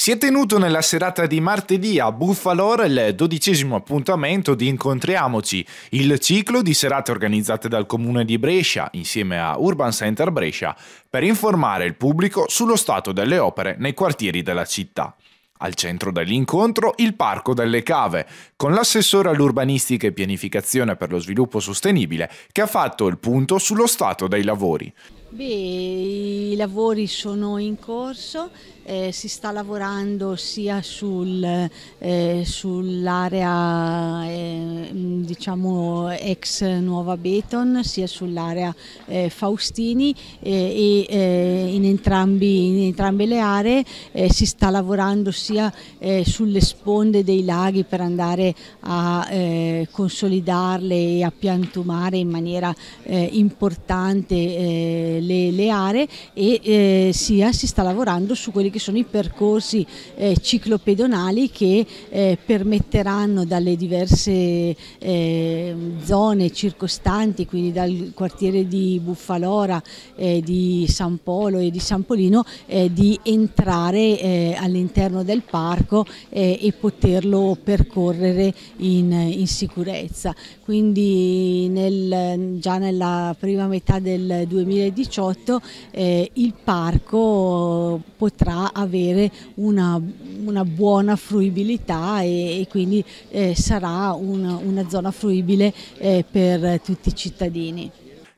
Si è tenuto nella serata di martedì a Buffalora il dodicesimo appuntamento di Incontriamoci, il ciclo di serate organizzate dal Comune di Brescia insieme a Urban Center Brescia per informare il pubblico sullo stato delle opere nei quartieri della città. Al centro dell'incontro il Parco delle Cave, con l'assessore all'urbanistica e pianificazione per lo sviluppo sostenibile che ha fatto il punto sullo stato dei lavori. Beh, i lavori sono in corso, eh, si sta lavorando sia sul, eh, sull'area eh, diciamo ex Nuova Beton sia sull'area eh, Faustini eh, e eh, in, entrambi, in, entrambe le aree si sta lavorando sia sulle sponde dei laghi per andare a consolidarle e a piantumare in maniera importante le, le, aree e sia si sta lavorando su quelli che sono i percorsi eh, ciclopedonali che eh, permetteranno dalle diverse eh, zone circostanti, quindi dal quartiere di Buffalora, eh, di San Polo e di San Polino, eh, di entrare eh, all'interno del parco e poterlo percorrere in, in sicurezza. Quindi nel, già nella prima metà del 2018 il parco potrà avere una, una buona fruibilità e, e quindi eh, sarà una, una, zona fruibile eh, per tutti i cittadini.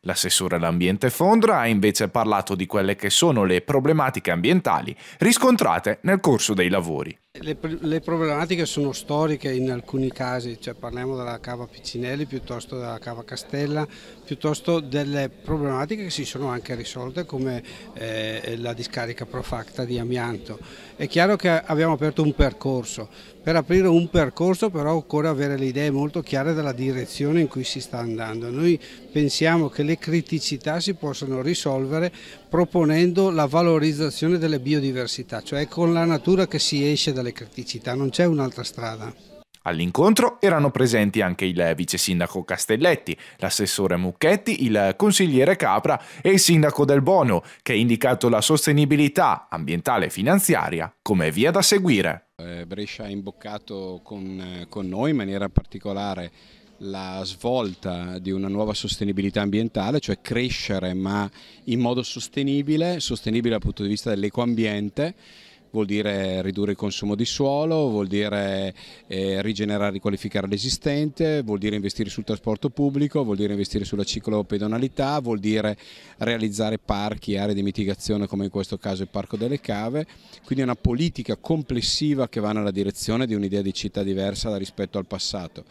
L'assessore all'ambiente Fondra ha invece parlato di quelle che sono le problematiche ambientali riscontrate nel corso dei lavori. Le, le, problematiche sono storiche in alcuni casi, cioè parliamo della cava Piccinelli piuttosto della cava Castella, piuttosto delle problematiche che si sono anche risolte come eh, la discarica Profacta di amianto. È chiaro che abbiamo aperto un percorso, per aprire un percorso però occorre avere le idee molto chiare della direzione in cui si sta andando. Noi pensiamo che le criticità si possano risolvere proponendo la valorizzazione delle biodiversità, cioè con la natura che si esce dalle criticità, non c'è un'altra strada. All'incontro erano presenti anche il vice sindaco Castelletti, l'assessore Mucchetti, il consigliere Capra e il sindaco del Bono, che ha indicato la sostenibilità ambientale e finanziaria come via da seguire. Eh, Brescia ha imboccato con, eh, con noi in maniera particolare la svolta di una nuova sostenibilità ambientale, cioè crescere ma in modo sostenibile, sostenibile dal punto di vista dell'ecoambiente, vuol dire ridurre il consumo di suolo, vuol dire eh, rigenerare e riqualificare l'esistente, vuol dire investire sul trasporto pubblico, vuol dire investire sulla ciclopedonalità, vuol dire realizzare parchi, aree di mitigazione come in questo caso il Parco delle Cave, quindi è una politica complessiva che va nella direzione di un'idea di città diversa rispetto al passato.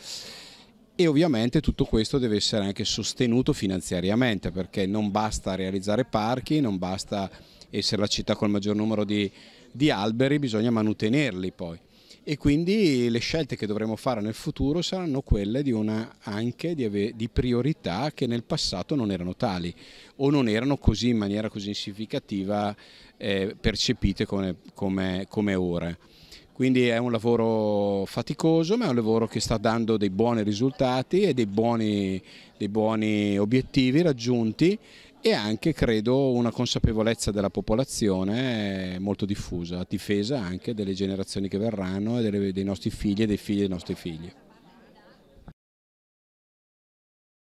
E ovviamente tutto questo deve essere anche sostenuto finanziariamente perché non basta realizzare parchi, non basta essere la città col maggior numero di, di alberi, bisogna manutenerli poi e quindi le scelte che dovremo fare nel futuro saranno quelle di una, anche di, di, priorità che nel passato non erano tali o non erano così in maniera così significativa eh, percepite come, come, come ora. Quindi è un lavoro faticoso ma è un lavoro che sta dando dei buoni risultati e dei buoni, dei buoni obiettivi raggiunti e anche credo una consapevolezza della popolazione molto diffusa, a difesa anche delle generazioni che verranno e dei nostri figli e dei figli dei nostri figli.